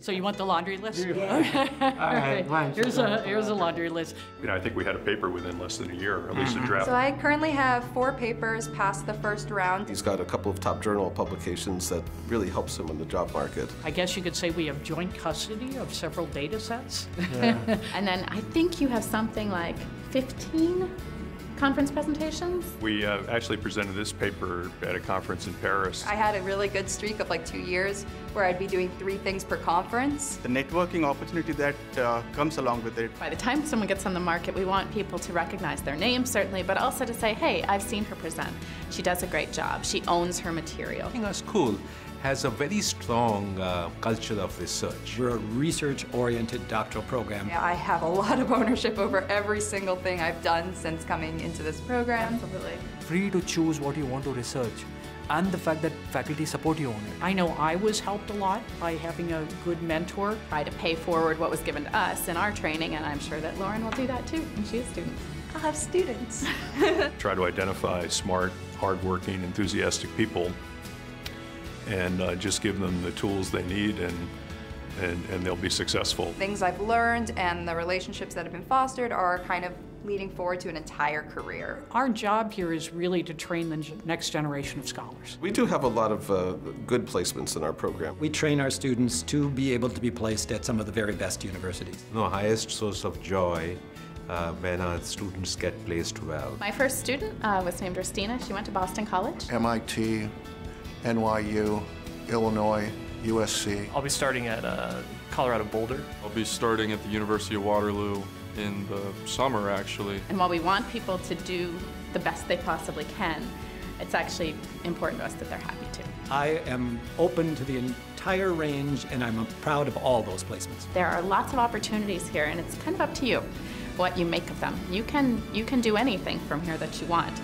So you want the laundry list? Yeah. Okay. All right. fine. Here's a, here's a laundry list. You know, I think we had a paper within less than a year, or at least a mm-hmm. draft. So I currently have four papers past the first round. He's got a couple of top journal publications that really helps him in the job market. I guess you could say we have joint custody of several data sets. Yeah. And then I think you have something like 15 conference presentations. We uh, actually presented this paper at a conference in Paris. I had a really good streak of like two years where I'd be doing three things per conference. The networking opportunity that uh, comes along with it. By the time someone gets on the market, we want people to recognize their name, certainly, but also to say, hey, I've seen her present. She does a great job. She owns her material. I think our school has a very strong uh, culture of research. We're a research-oriented doctoral program. Yeah, I have a lot of ownership over every single thing I've done since coming into this program. Absolutely. Free to choose what you want to research and the fact that faculty support you on it. I know I was helped a lot by having a good mentor. Try to pay forward what was given to us in our training, and I'm sure that Lauren will do that too, and she is a student. I'll have students. Try to identify smart, hardworking, enthusiastic people and uh, just give them the tools they need and, and, and they'll be successful. Things I've learned and the relationships that have been fostered are kind of leading forward to an entire career. Our job here is really to train the next generation of scholars. We do have a lot of uh, good placements in our program. We train our students to be able to be placed at some of the very best universities. No highest source of joy uh, when our students get placed well. My first student uh, was named Christina. She went to Boston College. MIT, NYU, Illinois, USC. I'll be starting at uh, Colorado Boulder. I'll be starting at the University of Waterloo in the summer, actually. And while we want people to do the best they possibly can, it's actually important to us that they're happy too. I am open to the entire range, and I'm proud of all those placements. There are lots of opportunities here, and it's kind of up to you what you make of them. You can, you can do anything from here that you want.